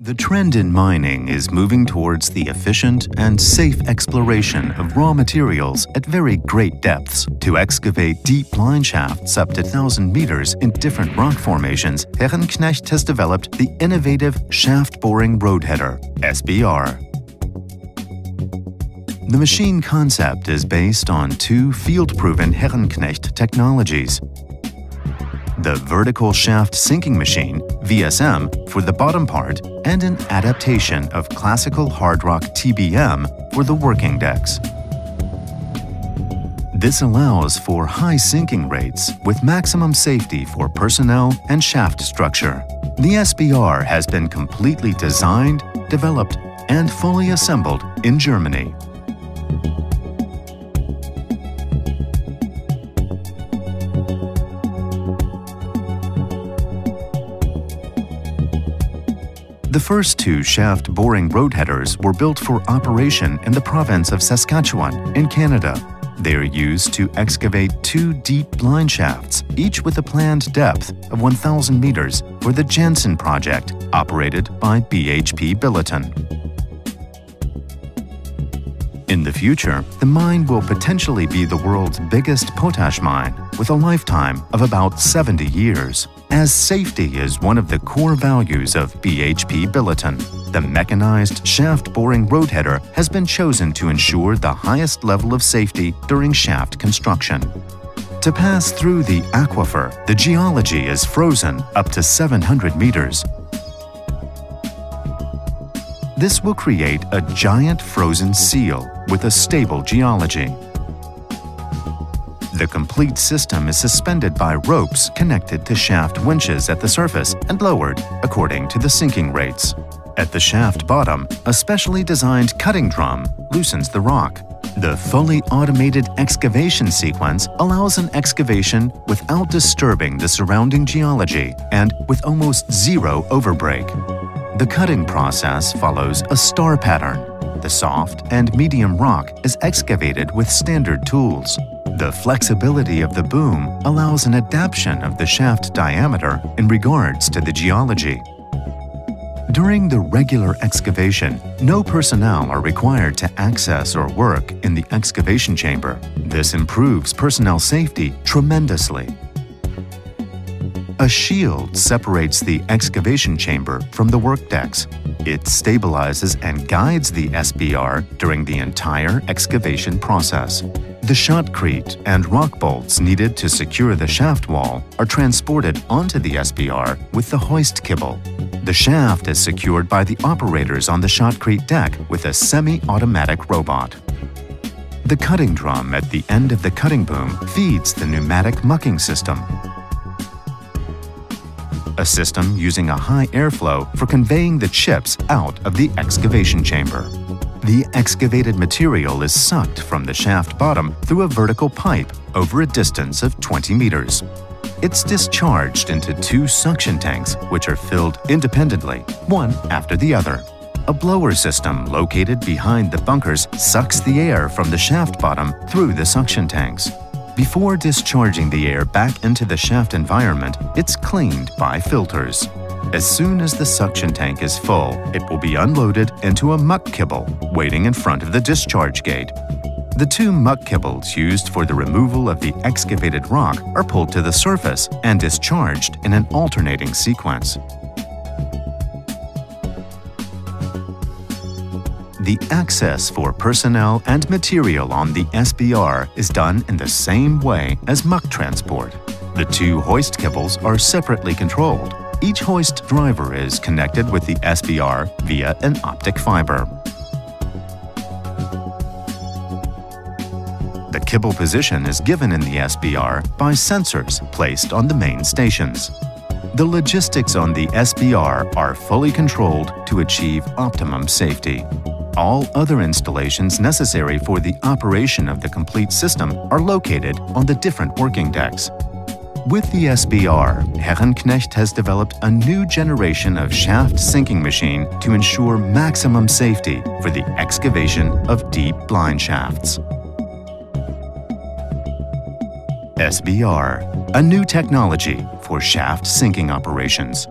The trend in mining is moving towards the efficient and safe exploration of raw materials at very great depths. To excavate deep blind shafts up to 1,000 meters in different rock formations, Herrenknecht has developed the innovative Shaft Boring Roadheader, SBR. The machine concept is based on two field-proven Herrenknecht technologies, the vertical shaft sinking machine, VSM, for the bottom part, and an adaptation of classical hard rock TBM for the working decks. This allows for high sinking rates with maximum safety for personnel and shaft structure. The SBR has been completely designed, developed, and fully assembled in Germany. The first two shaft boring roadheaders were built for operation in the province of Saskatchewan in Canada. They are used to excavate two deep blind shafts, each with a planned depth of 1,000 meters for the Jansen project, operated by BHP Billiton. In the future, the mine will potentially be the world's biggest potash mine, with a lifetime of about 70 years. As safety is one of the core values of BHP Billiton, the mechanized shaft boring roadheader has been chosen to ensure the highest level of safety during shaft construction. To pass through the aquifer, the geology is frozen up to 700 meters. This will create a giant frozen seal with a stable geology. The complete system is suspended by ropes connected to shaft winches at the surface and lowered according to the sinking rates. At the shaft bottom, a specially designed cutting drum loosens the rock. The fully automated excavation sequence allows an excavation without disturbing the surrounding geology and with almost zero overbreak. The cutting process follows a star pattern. The soft and medium rock is excavated with standard tools. The flexibility of the boom allows an adaptation of the shaft diameter in regards to the geology. During the regular excavation, no personnel are required to access or work in the excavation chamber. This improves personnel safety tremendously. A shield separates the excavation chamber from the work decks. It stabilizes and guides the SBR during the entire excavation process. The shotcrete and rock bolts needed to secure the shaft wall are transported onto the SBR with the hoist kibble. The shaft is secured by the operators on the shotcrete deck with a semi-automatic robot. The cutting drum at the end of the cutting boom feeds the pneumatic mucking system. A system using a high airflow for conveying the chips out of the excavation chamber. The excavated material is sucked from the shaft bottom through a vertical pipe over a distance of 20 meters. It's discharged into two suction tanks, which are filled independently, one after the other. A blower system located behind the bunkers sucks the air from the shaft bottom through the suction tanks. Before discharging the air back into the shaft environment, it's cleaned by filters. As soon as the suction tank is full, it will be unloaded into a muck kibble waiting in front of the discharge gate. The two muck kibbles used for the removal of the excavated rock are pulled to the surface and discharged in an alternating sequence. The access for personnel and material on the SBR is done in the same way as muck transport. The two hoist kibbles are separately controlled, each hoist driver is connected with the SBR via an optic fiber. The kibble position is given in the SBR by sensors placed on the main stations. The logistics on the SBR are fully controlled to achieve optimum safety. All other installations necessary for the operation of the complete system are located on the different working decks. With the SBR, Herrenknecht has developed a new generation of shaft sinking machine to ensure maximum safety for the excavation of deep blind shafts. SBR, a new technology for shaft sinking operations.